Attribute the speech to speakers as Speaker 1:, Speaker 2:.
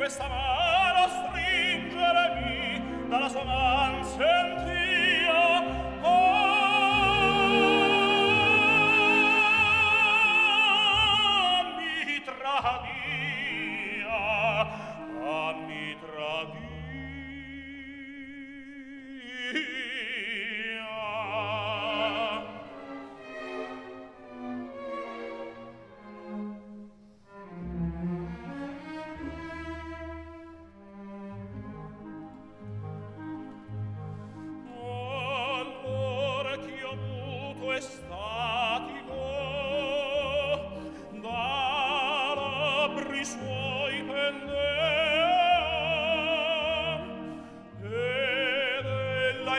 Speaker 1: questa mano